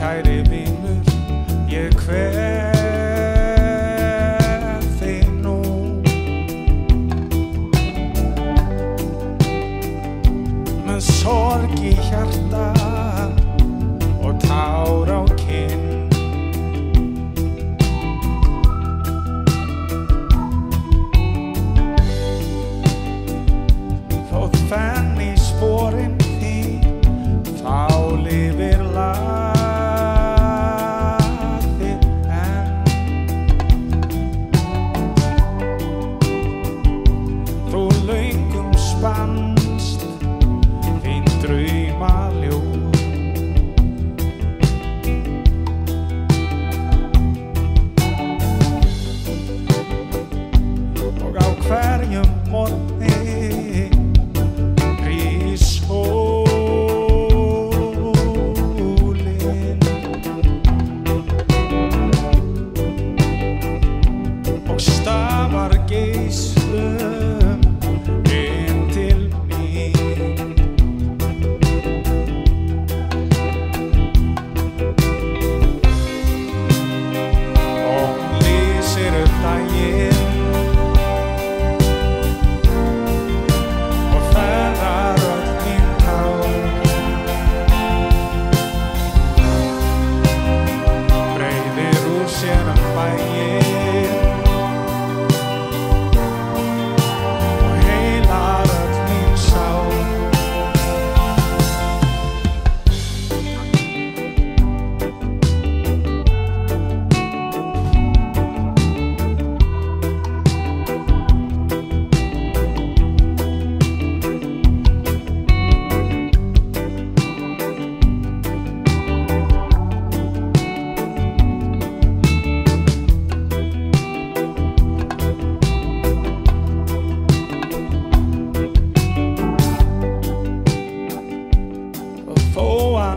kæri vinnur, ég hver þig nú. Með sorg í hjarta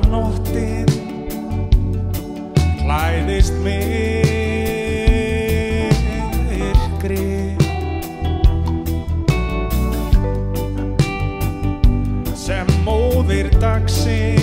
nóttin hlæðist myrkri. Sem móðir dagsinn